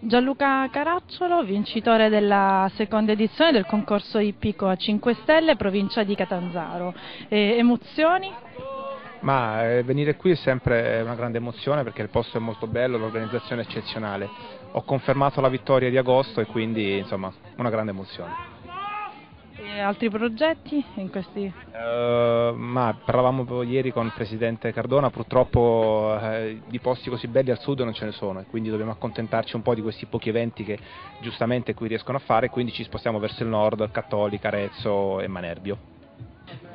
Gianluca Caracciolo, vincitore della seconda edizione del concorso ippico a 5 Stelle, provincia di Catanzaro. E emozioni? Ma eh, venire qui è sempre una grande emozione perché il posto è molto bello, l'organizzazione è eccezionale. Ho confermato la vittoria di agosto e quindi insomma una grande emozione. Altri progetti in questi? Uh, ma parlavamo ieri con il presidente Cardona, purtroppo eh, di posti così belli al sud non ce ne sono e quindi dobbiamo accontentarci un po' di questi pochi eventi che giustamente qui riescono a fare quindi ci spostiamo verso il nord, Cattolica, Arezzo e Manerbio.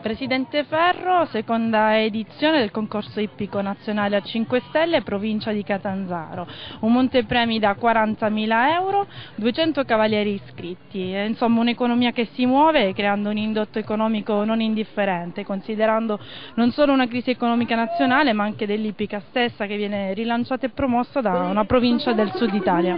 Presidente Ferro, seconda edizione del concorso ippico nazionale a 5 Stelle, provincia di Catanzaro. Un montepremi da 40.000 euro, 200 cavalieri iscritti. Insomma un'economia che si muove creando un indotto economico non indifferente, considerando non solo una crisi economica nazionale ma anche dell'ippica stessa che viene rilanciata e promossa da una provincia del sud Italia.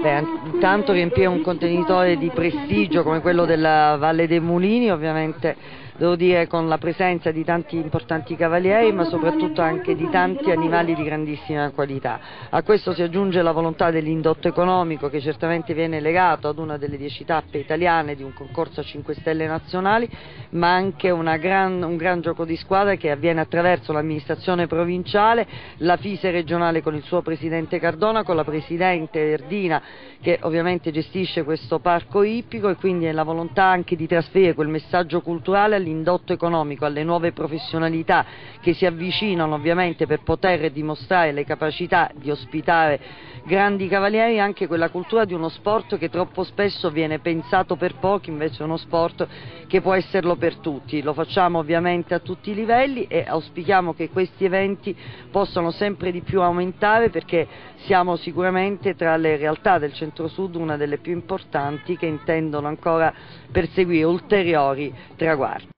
Beh, intanto riempire un contenitore di prestigio come quello della Valle dei Mulini ovviamente devo dire con la presenza di tanti importanti cavalieri ma soprattutto anche di tanti animali di grandissima qualità. A questo si aggiunge la volontà dell'indotto economico che certamente viene legato ad una delle dieci tappe italiane di un concorso a 5 stelle nazionali ma anche gran, un gran gioco di squadra che avviene attraverso l'amministrazione provinciale, la FISE regionale con il suo presidente Cardona, con la presidente Erdina che ovviamente gestisce questo parco ippico e quindi è la volontà anche di trasferire quel messaggio culturale all'indotto economico, alle nuove professionalità che si avvicinano ovviamente per poter dimostrare le capacità di ospitare grandi cavalieri anche quella cultura di uno sport che troppo spesso viene pensato per pochi, invece è uno sport che può esserlo per tutti. Lo facciamo ovviamente a tutti i livelli e auspichiamo che questi eventi possano sempre di più aumentare perché siamo sicuramente tra le realtà del centro-sud una delle più importanti che intendono ancora perseguire ulteriori traguardi.